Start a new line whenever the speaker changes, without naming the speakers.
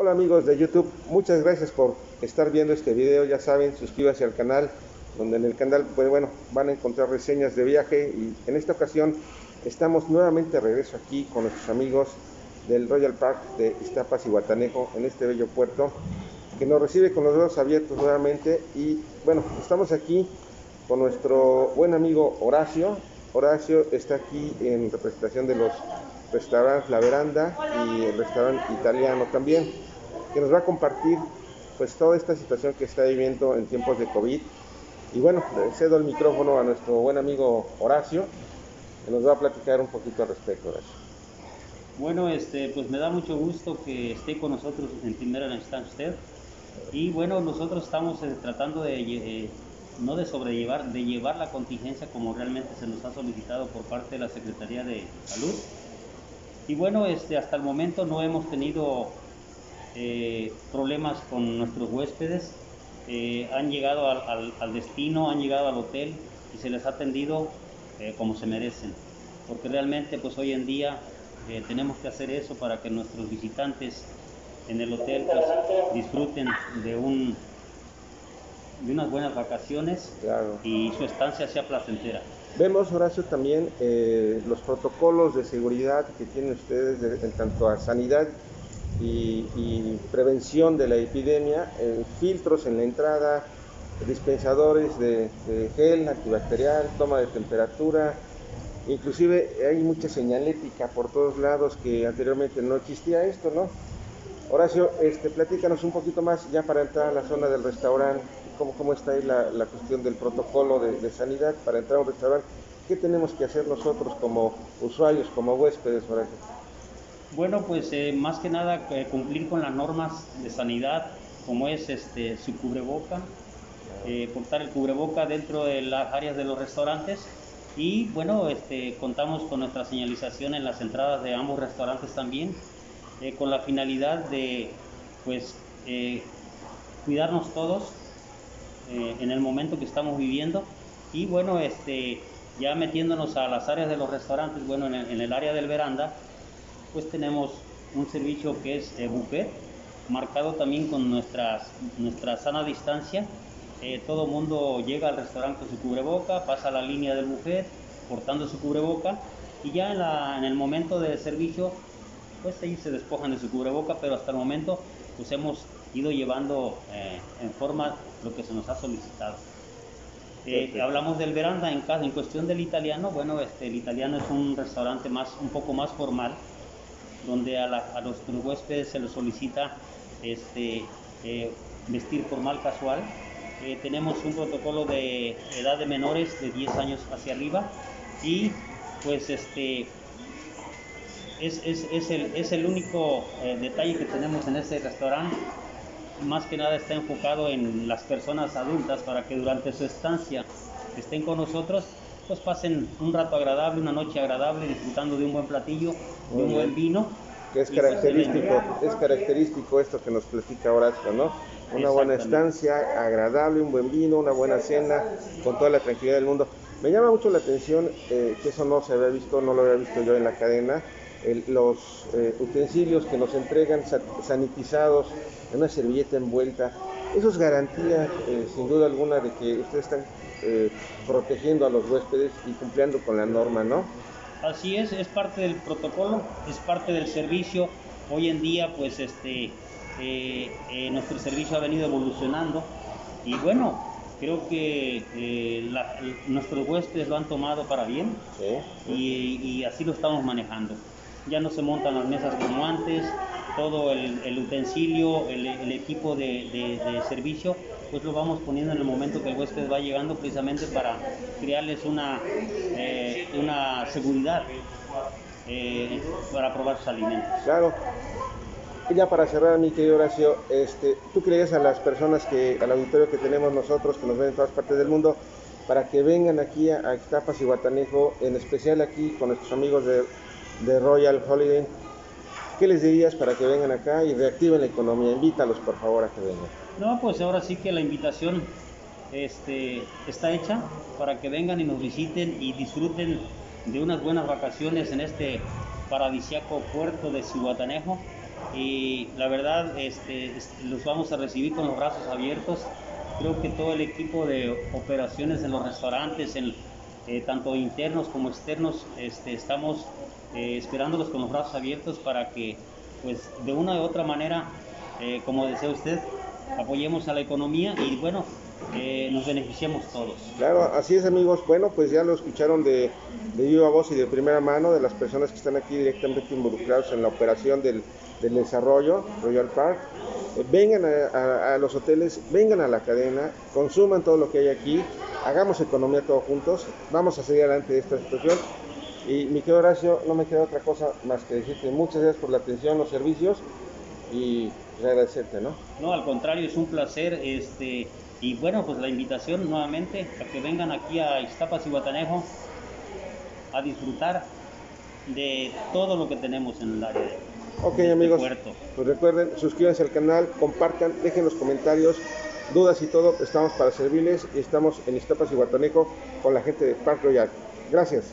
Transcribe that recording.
Hola amigos de YouTube, muchas gracias por estar viendo este video. Ya saben, suscríbanse al canal, donde en el canal pues bueno, van a encontrar reseñas de viaje y en esta ocasión estamos nuevamente de regreso aquí con nuestros amigos del Royal Park de Iztapas y Guatanejo en este bello puerto que nos recibe con los brazos abiertos nuevamente y bueno, estamos aquí con nuestro buen amigo Horacio. Horacio está aquí en representación de los restaurantes La Veranda y el restaurante italiano también, que nos va a compartir pues toda esta situación que está viviendo en tiempos de COVID. Y bueno, cedo el micrófono a nuestro buen amigo Horacio, que nos va a platicar un poquito al respecto, Horacio.
Bueno, este, pues me da mucho gusto que esté con nosotros en primera instancia usted. Y bueno, nosotros estamos eh, tratando de, eh, no de sobrellevar, de llevar la contingencia como realmente se nos ha solicitado por parte de la Secretaría de Salud. Y bueno, este, hasta el momento no hemos tenido eh, problemas con nuestros huéspedes. Eh, han llegado al, al- al destino, han llegado al hotel y se les ha atendido eh, como se merecen. Porque realmente pues hoy en día eh, tenemos que hacer eso para que nuestros visitantes en el hotel pues, disfruten de, un, de unas buenas vacaciones
Claro.
y su estancia sea placentera.
Vemos, Horacio, también eh, los protocolos de seguridad que tienen ustedes de- en tanto a sanidad y, prevención de la epidemia, eh, filtros en la entrada, dispensadores de, de gel antibacterial, toma de temperatura, inclusive hay mucha señalética por todos lados que anteriormente no existía esto, ¿no? Horacio, este, platícanos un poquito más ya para entrar a la zona del restaurante, cómo, cómo está ahí la, la cuestión del protocolo de, de sanidad para entrar a un restaurante, qué tenemos que hacer nosotros como usuarios, como huéspedes, Horacio.
Bueno, pues eh, más que nada eh, cumplir con las normas de sanidad, como es este, su cubreboca, eh, portar el cubreboca dentro de las áreas de los restaurantes. Y bueno, este, contamos con nuestra señalización en las entradas de ambos restaurantes también, eh, con la finalidad de pues cuidarnos todos en el momento que estamos viviendo. Y bueno, este, ya metiéndonos a las áreas de los restaurantes, bueno, en el, en el área del veranda, pues tenemos un servicio que es eh, buffet, marcado también con nuestras, nuestra sana distancia. Eh, todo mundo llega al restaurante con su cubreboca, pasa a la línea del buffet portando su cubreboca y ya en, la- en el momento del servicio, pues ellos se despojan de su cubreboca, pero hasta el momento pues hemos ido llevando eh, en forma lo que se nos ha solicitado. Eh, hablamos del veranda en, ca- en cuestión del italiano. Bueno, este, el italiano es un restaurante más, un poco más formal, donde a, la- nuestros huéspedes se les solicita este, eh, vestir formal casual. Eh, tenemos un protocolo de edad de menores de 10 años hacia arriba y pues este es, el, único eh, detalle que tenemos en este restaurante. Más que nada está enfocado en las personas adultas para que durante su estancia estén con nosotros, pues pasen un rato agradable, una noche agradable, disfrutando de un buen platillo, de un buen vino.
Que es característico, es característico esto que nos platica Horacio, ¿no? Una buena estancia, agradable, un buen vino, una buena cena, con toda la tranquilidad del mundo. Me llama mucho la atención eh, que eso no se había visto, no lo había visto yo en la cadena, el- los eh, utensilios que nos entregan sa- sanitizados en una servilleta envuelta. Eso es garantía, eh, sin duda alguna, de que ustedes están eh, protegiendo a los huéspedes y cumpliendo con la norma, ¿no?
Así es, es parte del protocolo, es parte del servicio. Hoy en día, pues, este, eh, eh, nuestro servicio ha venido evolucionando y bueno, creo que eh, la- nuestros huéspedes lo han tomado para bien
Sí.
y, y así lo estamos manejando. Ya no se montan las mesas como antes, todo el, utensilio, el, equipo de, servicio, pues lo vamos poniendo en el momento que el huésped va llegando precisamente para crearles una, eh, seguridad eh, para probar sus alimentos.
Claro. Ya para cerrar, mi querido Horacio, este, ¿tú crees a las personas que, al auditorio que tenemos nosotros, que nos ven en todas partes del mundo, para que vengan aquí a, a Ixtapas y Guatanejo, en especial aquí con nuestros amigos de Royal Holiday? ¿Qué les dirías para que vengan acá y reactiven la economía? Invítalos, por favor, a que vengan.
No, pues ahora sí que la invitación este, está hecha para que vengan y nos visiten y disfruten de unas buenas vacaciones en este paradisiaco puerto de Cihuatanejo. y la verdad este, los vamos a recibir con los brazos abiertos. Creo que todo el equipo de operaciones en los restaurantes, en, eh, tanto internos como externos, este, estamos eh, esperándolos con los brazos abiertos para que, pues, de una u otra manera, eh, como decía usted, apoyemos a la economía y bueno, eh, nos beneficiemos todos.
Claro, así es amigos. Bueno, pues ya lo escucharon de, de viva voz y de primera mano de las personas que están aquí directamente involucrados en la operación del, del desarrollo Royal Park. Eh, vengan a, a- a los hoteles, vengan a la cadena, consuman todo lo que hay aquí, hagamos economía todos juntos, vamos a seguir adelante de esta situación. Y mi querido Horacio, no me queda otra cosa más que decirte muchas gracias por la atención, los servicios y pues, agradecerte, ¿no?
No, al contrario, es un placer. Este, y bueno, pues la invitación nuevamente a que vengan aquí a Iztapas y Guatanejo a disfrutar de todo lo que tenemos en el área
Ok
de este
amigos,
puerto.
pues recuerden, suscríbanse al canal, compartan, dejen los comentarios, dudas y todo, estamos para servirles y estamos en Iztapas y Guatanejo con la gente de Park Royal. Gracias.